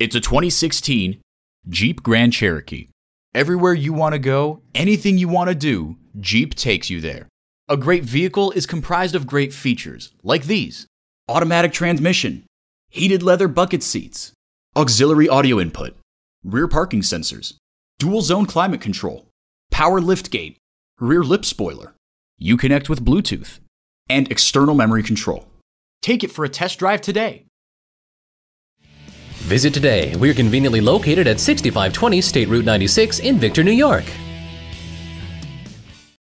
It's a 2016 Jeep Grand Cherokee. Everywhere you want to go, anything you want to do, Jeep takes you there. A great vehicle is comprised of great features, like these automatic transmission, heated leather bucket seats, auxiliary audio input, rear parking sensors, dual zone climate control, power liftgate, rear lip spoiler, Uconnect with Bluetooth, and external memory control. Take it for a test drive today. Visit today. We're conveniently located at 6520 State Route 96 in Victor, New York.